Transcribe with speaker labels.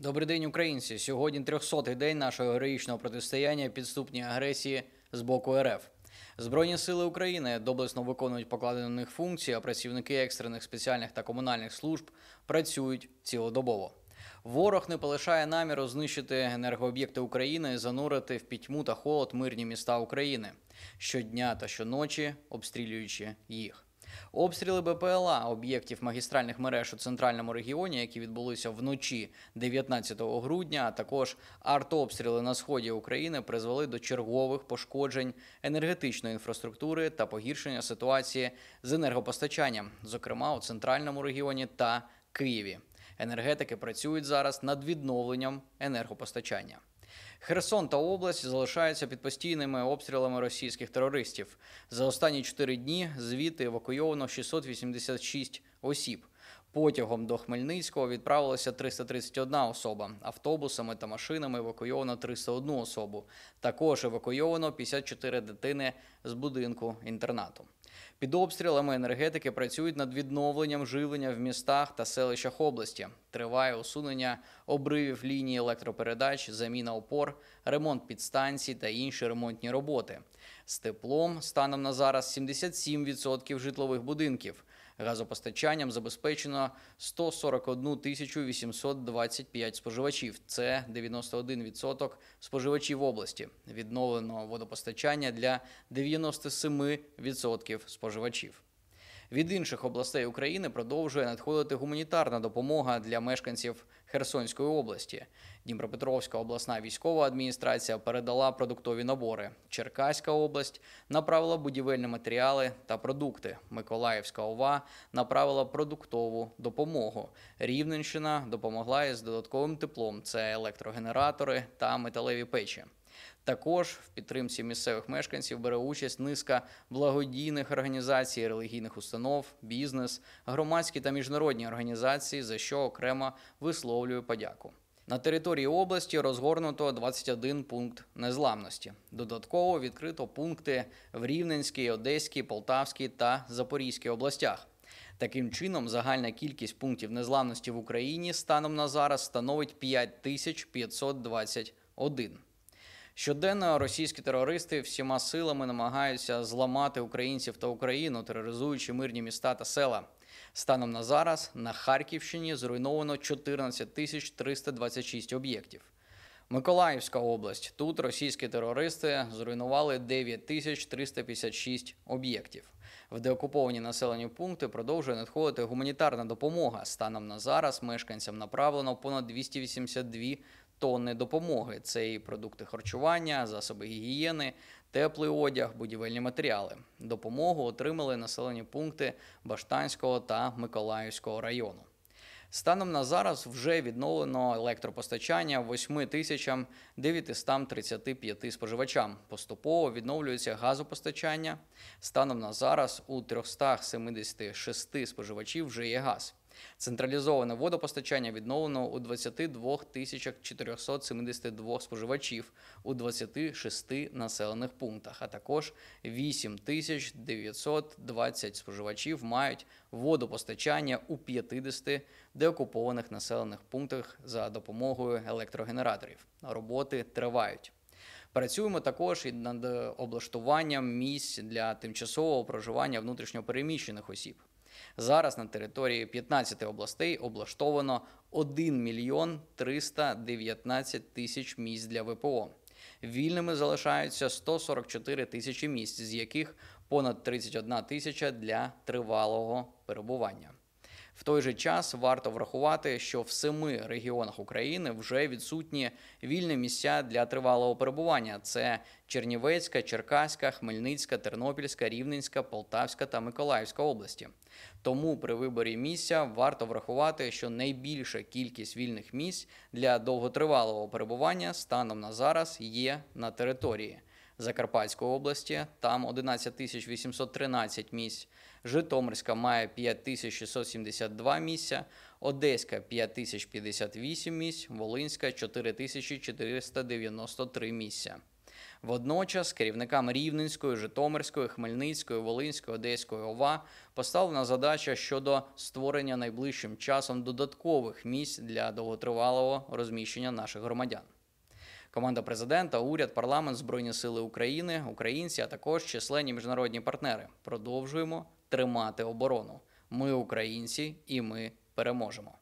Speaker 1: Добрий день, українці. Сьогодні 300-й день нашого героїчного протистояння підступній агресії з боку РФ. Збройні сили України доблесно виконують покладені на них функції, а працівники екстрених спеціальних та комунальних служб працюють цілодобово. Ворог не полишає наміру знищити енергооб'єкти України занурити в пітьму та холод мирні міста України щодня та щоночі, обстрілюючи їх. Обстріли БПЛА об'єктів магістральних мереж у центральному регіоні, які відбулися вночі 19 грудня, а також артобстріли на сході України призвели до чергових пошкоджень енергетичної інфраструктури та погіршення ситуації з енергопостачанням, зокрема у центральному регіоні та Києві. Енергетики працюють зараз над відновленням енергопостачання. Херсон та область залишаються під постійними обстрілами російських терористів. За останні чотири дні звідти евакуйовано 686 осіб. Потягом до Хмельницького відправилося 331 особа. Автобусами та машинами евакуйовано 301 особу. Також евакуйовано 54 дитини з будинку інтернату. Під обстрілами енергетики працюють над відновленням живлення в містах та селищах області. Триває усунення обривів лінії електропередач, заміна опор, ремонт підстанцій та інші ремонтні роботи. З теплом станом на зараз 77% житлових будинків. Газопостачанням забезпечено 141 тисячу 825 споживачів. Це 91% споживачів області. Відновлено водопостачання для 97% споживачів. Від інших областей України продовжує надходити гуманітарна допомога для мешканців Херсонської області. Дніпропетровська обласна військова адміністрація передала продуктові набори. Черкаська область направила будівельні матеріали та продукти. Миколаївська ОВА направила продуктову допомогу. Рівненщина допомогла із додатковим теплом. Це електрогенератори та металеві печі. Також в підтримці місцевих мешканців бере участь низка благодійних організацій, релігійних установ, бізнес, громадські та міжнародні організації, за що окремо висловлюю подяку. На території області розгорнуто 21 пункт незламності. Додатково відкрито пункти в Рівненській, Одеській, Полтавській та Запорізькій областях. Таким чином, загальна кількість пунктів незламності в Україні станом на зараз становить 5521. Щоденно російські терористи всіма силами намагаються зламати українців та Україну, тероризуючи мирні міста та села. Станом на зараз на Харківщині зруйновано 14 тисяч 326 об'єктів. Миколаївська область. Тут російські терористи зруйнували 9 тисяч 356 об'єктів. В деокуповані населені пункти продовжує надходити гуманітарна допомога. Станом на зараз мешканцям направлено понад 282 тонни допомоги. Це і продукти харчування, засоби гігієни, теплий одяг, будівельні матеріали. Допомогу отримали населені пункти Баштанського та Миколаївського району. Станом на зараз вже відновлено електропостачання 8 тисячам 935 споживачам. Поступово відновлюється газопостачання. Станом на зараз у 376 споживачів вже є газ. Централізоване водопостачання відновлено у 22 тисячах 472 споживачів у 26 населених пунктах, а також 8 тисяч 920 споживачів мають водопостачання у 50 деокупованих населених пунктах за допомогою електрогенераторів. Роботи тривають. Працюємо також і над облаштуванням місць для тимчасового проживання внутрішньопереміщених осіб. Зараз на території 15 областей облаштовано 1 мільйон 319 тисяч місць для ВПО. Вільними залишаються 144 тисячі місць, з яких понад 31 тисяча для тривалого перебування. В той же час варто врахувати, що в семи регіонах України вже відсутні вільні місця для тривалого перебування: це Чернівецька, Черкаська, Хмельницька, Тернопільська, Рівненська, Полтавська та Миколаївська області. Тому при виборі місця варто врахувати, що найбільша кількість вільних місць для довготривалого перебування станом на зараз є на території. Закарпатської області, там 11 тисяч 813 місць, Житомирська має 5 тисяч 672 місця, Одеська 5 тисяч 58 місць, Волинська 4 тисячі 493 місця. Водночас керівникам Рівненської, Житомирської, Хмельницької, Волинської, Одеської ОВА поставлена задача щодо створення найближчим часом додаткових місць для довготривалого розміщення наших громадян. Команда президента, уряд, парламент, збройні сили України, українці, а також численні міжнародні партнери продовжуємо тримати оборону. Ми українці, і ми переможемо.